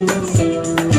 Música